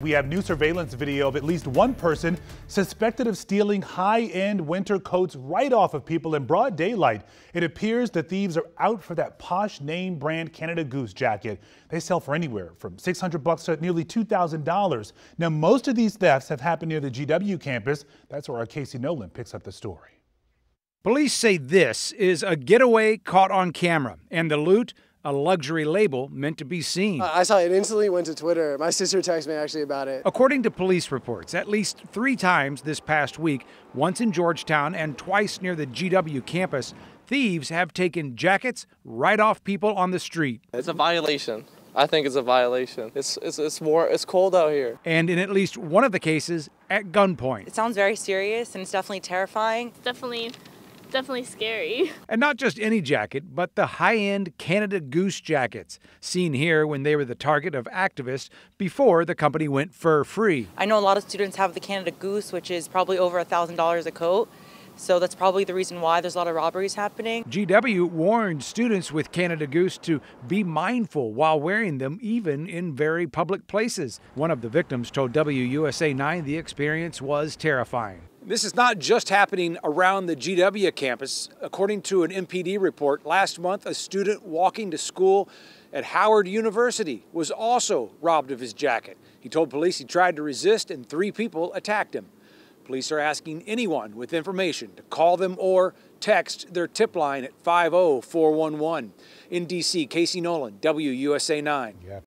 We have new surveillance video of at least one person suspected of stealing high-end winter coats right off of people in broad daylight. It appears the thieves are out for that posh name brand Canada Goose jacket. They sell for anywhere from 600 bucks to nearly $2,000. Now, most of these thefts have happened near the GW campus. That's where our Casey Nolan picks up the story. Police say this is a getaway caught on camera, and the loot a luxury label meant to be seen. Uh, I saw it instantly, went to Twitter. My sister texted me actually about it. According to police reports, at least three times this past week, once in Georgetown and twice near the GW campus, thieves have taken jackets right off people on the street. It's a violation. I think it's a violation. It's, it's, it's more, it's cold out here. And in at least one of the cases, at gunpoint. It sounds very serious and it's definitely terrifying. It's definitely definitely scary. And not just any jacket, but the high end Canada Goose jackets, seen here when they were the target of activists before the company went fur free. I know a lot of students have the Canada Goose, which is probably over a $1,000 a coat. So that's probably the reason why there's a lot of robberies happening. GW warned students with Canada Goose to be mindful while wearing them, even in very public places. One of the victims told WUSA 9 the experience was terrifying. This is not just happening around the GW campus. According to an MPD report, last month a student walking to school at Howard University was also robbed of his jacket. He told police he tried to resist and three people attacked him. Police are asking anyone with information to call them or text their tip line at 50411. In DC, Casey Nolan, WUSA 9. Yeah.